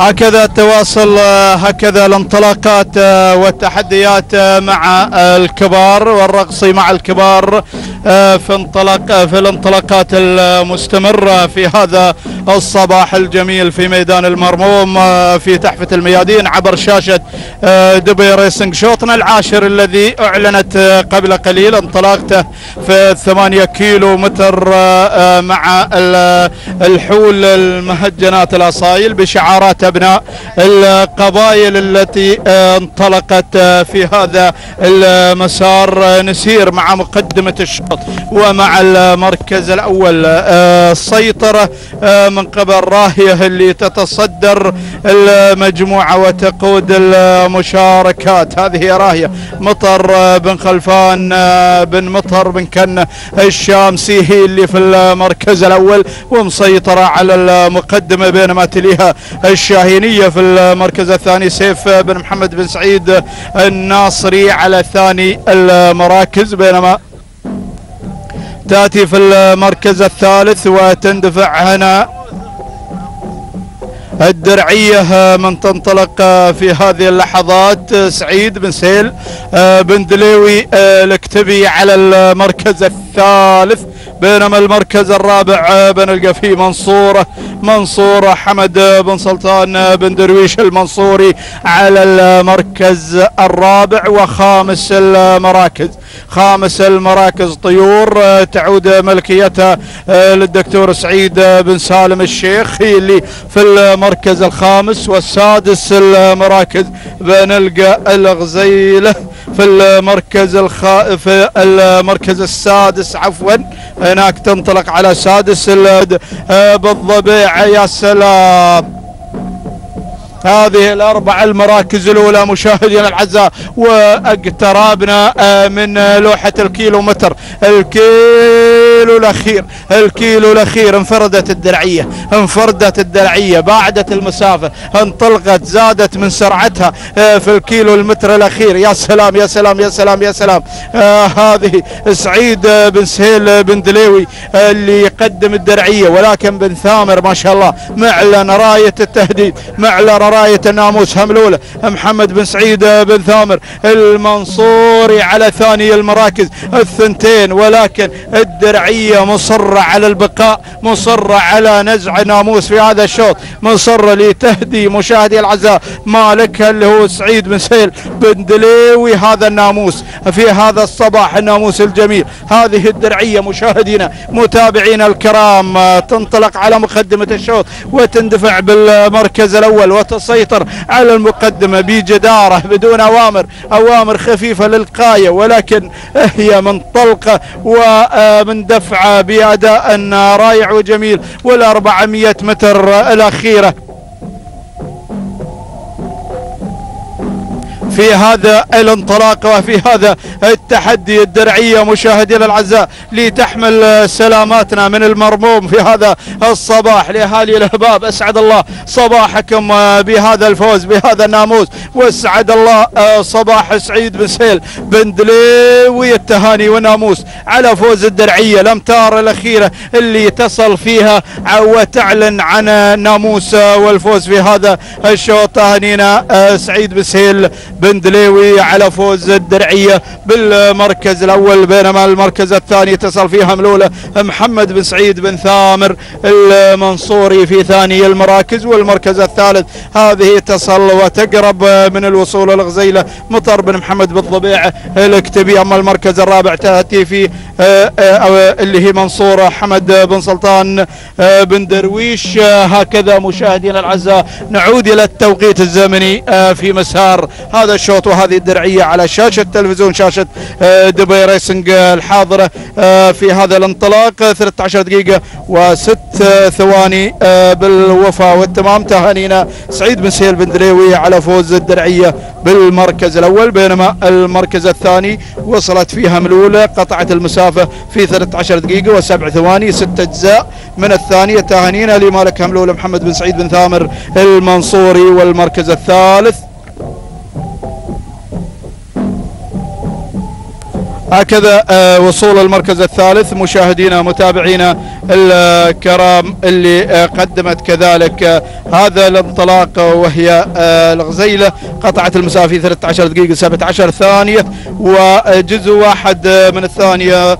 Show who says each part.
Speaker 1: هكذا تواصل هكذا الانطلاقات والتحديات مع الكبار والرقص مع الكبار. في انطلاق في الانطلاقات المستمرة في هذا الصباح الجميل في ميدان المرموم في تحفة الميادين عبر شاشة دبي ريسنج. شوطنا العاشر الذي أعلنت قبل قليل انطلاقته في 8 كيلو متر مع الحول المهجنات الأصايل بشعارات أبناء القبائل التي انطلقت في هذا المسار. نسير مع مقدمة الشوط. ومع المركز الأول السيطرة من قبل راهية اللي تتصدر المجموعة وتقود المشاركات. هذه راهية. مطر بن خلفان بن مطر بن كن الشامسي هي اللي في المركز الأول. ومسيطرة على المقدمة بينما تليها الشاهينية في المركز الثاني سيف بن محمد بن سعيد الناصري على ثاني المراكز. بينما تأتي في المركز الثالث وتندفع هنا. الدرعية من تنطلق في هذه اللحظات سعيد بن سيل بن دليوي الكتبي على المركز الثالث. بينما المركز الرابع بنلقى فيه منصورة منصورة حمد بن سلطان بن درويش المنصوري على المركز الرابع. وخامس المراكز. خامس المراكز طيور تعود ملكيتها للدكتور سعيد بن سالم الشيخ اللي في المركز الخامس والسادس المراكز. بنلقى الغزيلة في المركز الخ... في المركز السادس عفوا. هناك تنطلق على سادس بالضبيعه يا سلام. هذه الأربع المراكز الأولى مشاهدينا الأعزاء وأقتربنا من لوحة الكيلو متر الكيلو الأخير الكيلو الأخير انفردت الدرعية انفردت الدرعية بعدت المسافة انطلقت زادت من سرعتها في الكيلو المتر الأخير. يا سلام يا سلام يا سلام يا سلام. آه هذه سعيد بن سهيل بن دليوي اللي يقدم الدرعية ولكن بن ثامر ما شاء الله معلن راية التهديد معلن راية الناموس هملولة محمد بن سعيد بن ثامر المنصوري على ثاني المراكز الثنتين ولكن الدرعية مصرة على البقاء مصرة على نزع ناموس في هذا الشوط مصرة لتهدي مشاهدي العزاء مالكها اللي هو سعيد بن سيل بن دليوي هذا الناموس في هذا الصباح الناموس الجميل. هذه الدرعية مشاهدينا متابعينا الكرام تنطلق على مقدمة الشوط وتندفع بالمركز الأول وتصل تسيطر على المقدمة بجدارة بدون أوامر أوامر خفيفة للقاية ولكن هي منطلقة ومن دفعة بأداء رائع وجميل والأربعمية متر الأخيرة. في هذا الانطلاق وفي هذا التحدي الدرعية مشاهدينا الأعزاء لتحمل سلاماتنا من المرموم في هذا الصباح. لأهالي الأحباب أسعد الله صباحكم بهذا الفوز بهذا الناموس. وأسعد الله صباح سعيد بن سهيل بن دليوي التهاني والناموس على فوز الدرعية الأمتار الأخيرة اللي تصل فيها وتعلن عن ناموس والفوز في هذا الشوط. تهانينا سعيد بن سهيل بن دليوي على فوز الدرعية بالمركز الأول بينما المركز الثاني تصل فيها ملولة محمد بن سعيد بن ثامر المنصوري في ثاني المراكز والمركز الثالث هذه تصل وتقرب من الوصول الغزيلة مطر بن محمد بالضبيعة الاكتبي. أما المركز الرابع تأتي في اللي هي منصورة حمد بن سلطان بن درويش هكذا مشاهدينا الأعزاء نعود إلى التوقيت الزمني في مسار هذا الشوط وهذه الدرعية على شاشة تلفزيون شاشة دبي ريسنج الحاضرة في هذا الانطلاق. 13 دقيقة وست ثواني بالوفاء والتمام. تهانينا سعيد بن سهيل بن دريوي على فوز الدرعية بالمركز الأول بينما المركز الثاني وصلت فيها ملولة قطعت المسافة في 13 دقيقة وسبع ثواني ست أجزاء. من الثانية تهانينا لمالك هملولة محمد بن سعيد بن ثامر المنصوري والمركز الثالث. هكذا آه، وصول المركز الثالث مشاهدينا متابعينا الكرام اللي آه، قدمت كذلك آه، هذا الانطلاق وهي الغزيلة قطعت المسافة في 13 دقيقة 17 ثانية وجزء واحد من الثانية